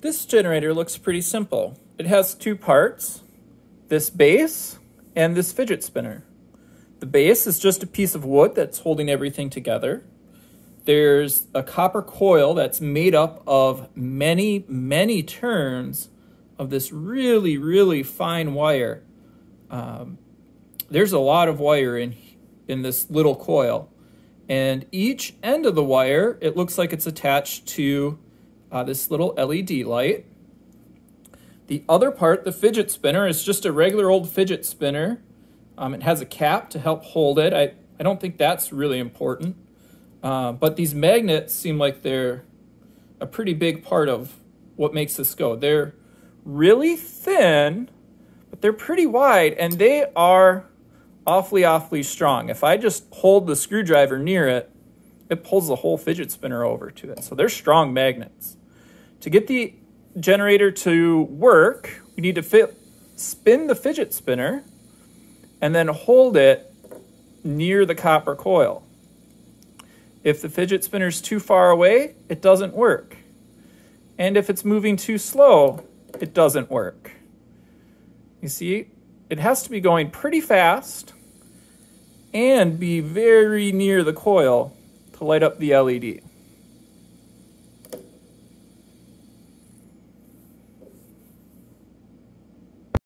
This generator looks pretty simple. It has two parts, this base and this fidget spinner. The base is just a piece of wood that's holding everything together. There's a copper coil that's made up of many, many turns of this really, really fine wire. Um, there's a lot of wire in, in this little coil. And each end of the wire, it looks like it's attached to uh, this little LED light. The other part, the fidget spinner, is just a regular old fidget spinner. Um, it has a cap to help hold it. I, I don't think that's really important. Uh, but these magnets seem like they're a pretty big part of what makes this go. They're really thin, but they're pretty wide, and they are awfully, awfully strong. If I just hold the screwdriver near it, it pulls the whole fidget spinner over to it. So they're strong magnets. To get the generator to work, we need to fit, spin the fidget spinner and then hold it near the copper coil. If the fidget spinner is too far away, it doesn't work. And if it's moving too slow, it doesn't work. You see, it has to be going pretty fast and be very near the coil to light up the LED.